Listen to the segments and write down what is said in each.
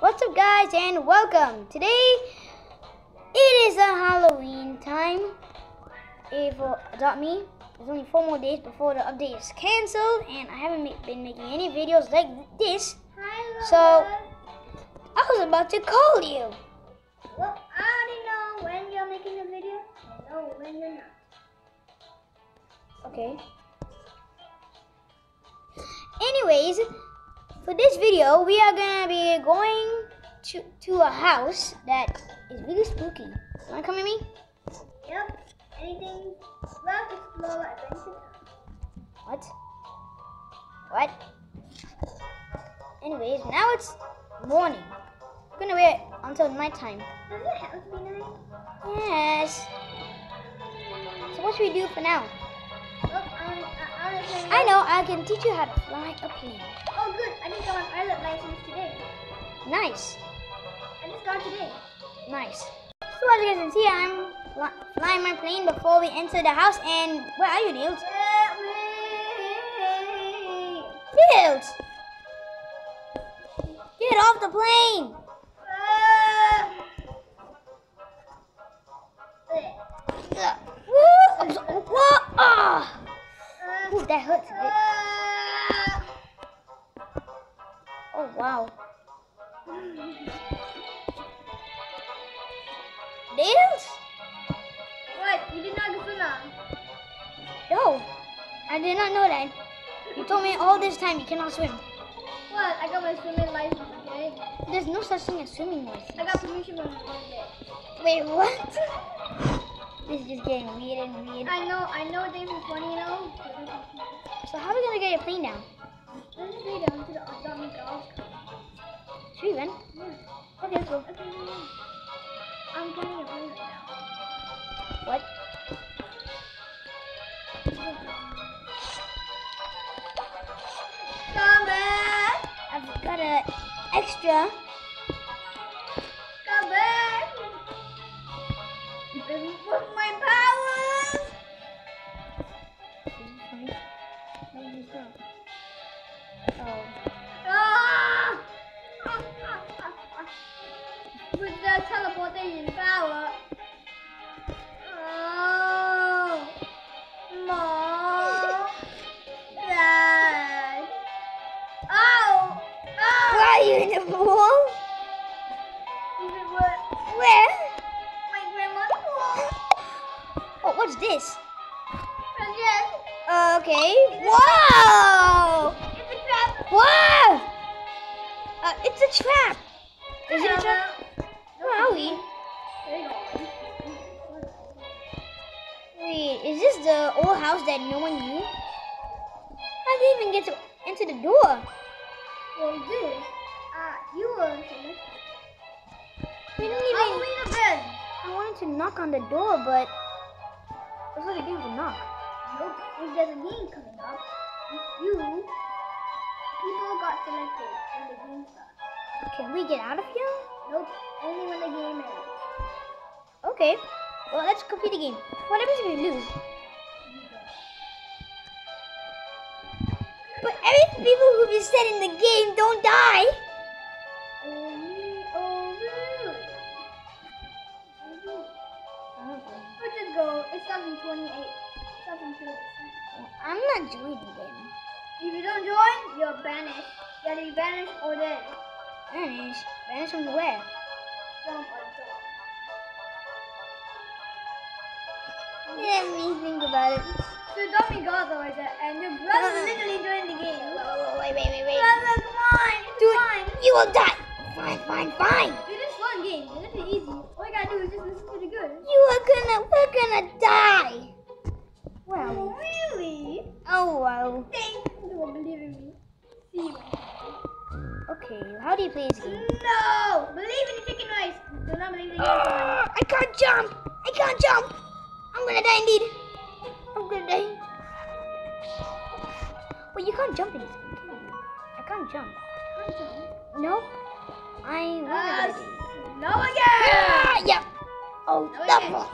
What's up, guys, and welcome. Today, it is a Halloween time. If uh, adopt me, there's only four more days before the update is cancelled, and I haven't ma- been making any videos like this. Hi, So- I was about to call you. Well, I already know when you're making a video. I know when you're not. Okay. Anyways, for this video, we are gonna be going to to a house that is really spooky. Wanna come with me? Yep. Anything left Explorer Adventure What? What? Anyways, now it's morning. We're gonna wait until nighttime. Does have to be night? Yes. So what should we do for now? I, I, honestly, I know I can teach you how to fly a plane. Oh, good. I just got my pilot license today. Nice, I just got today. nice. So as you guys can see, I'm flying my plane before we enter the house. And where are you, Niels? Me. Niels, get off the plane! Oh wow. Niels? What? You did not go swim now? No, I did not know that. You told me all this time you cannot swim. What? I got my swimming license, okay? There's no such thing as swimming license. I got permission from my mom. Wait, what? this is just getting weird and weird. I know, I know things are funny, you know. So how are we gonna get your plane down? Let's just read down to the Atomic Golf Should we run? Yeah. Okay, let's go. Okay. I'm getting a plane right now. What? Come back! I've got a extra. Oh! Oh! Oh! Why are you in the pool? This is what Where? my grandma's pool. Oh, what's this? Okay. Whoa! it's a trap. Whoa! Uh, it's a trap. Is it a trap? The old house that no one knew? How did they even get to enter the door? Well, this, uh, you were famous. We didn't even. Halloween event. I wanted to knock on the door, but it was like I didn't to knock. Nope. If there's a game coming up, you, people got selected when the game starts. Can we get out of here? Nope. Only when the game ends. Okay. Well, let's complete the game. What happens if we lose? But every people who be set in the game don't die. Let's just go. It starts in 28. It starts in 2. I'm not joining them. If you don't join, you're banished. You have to be banished or dead. Vanish. Vanish from where? From. Let me think about it. So are right there, and your brother literally joined the game. Wait, wait, wait, wait. Brother, come on, it's Dude, fine. you will die. Fine, fine, fine. It is fun game. It's pretty easy. All you gotta do is just listen to the good. You are gonna, we're gonna die. Wow. Oh, really? Oh, wow. Thank you for believing me. See you. Okay, how do you play this game? No! Believe in the chicken rice. Do not believe in the Ah, I can't jump. I can't jump. I'm gonna die indeed. Die. Wait, you can't jump in this game, can you? I can't jump. No. I wanna No again! Ah, yeah. Oh, No, double.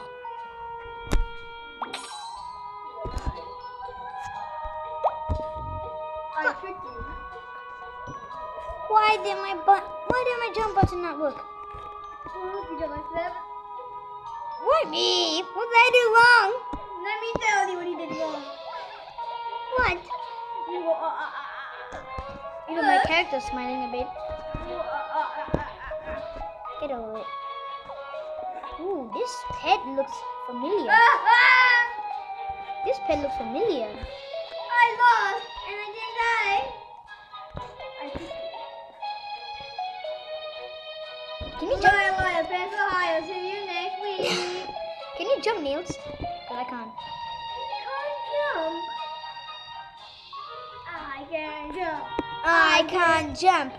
again. Why did my but why did my jump button not work? You don't like that? What me? What did I do wrong? Character's smiling a bit. Get over it. Ooh, this pet looks familiar. This pet looks familiar. I lost and I didn't die. I Can you jump? Loyal, loyal, fans Ohio. See you next week. Can you jump, Niels? Cause I can't. Can't jump. I can jump. I can't jump.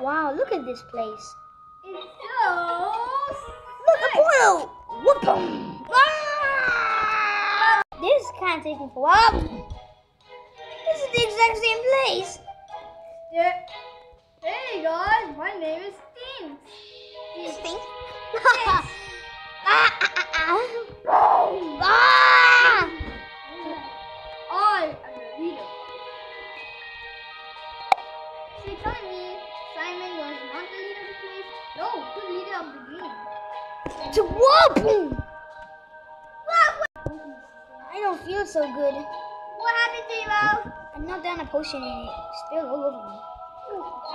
Wow, look at this place. It's so. Look, a portal! Whoop! Ah! This is kind of taking for a while. This is the exact same place. Yeah. Hey guys, my name is Stinks. Stink. ah, ah, ah, ah. Ah! Me Simon was not the leader of the place? No, the leader of the game. To whoop! What? I don't feel so good. What happened to you? I knocked down a potion and it spilled all over me.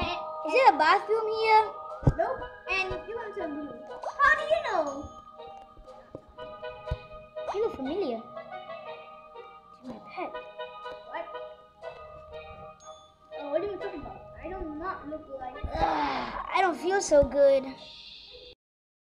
And, Is there a bathroom here? nope. And you want to blue. How do you know? You look familiar. So good.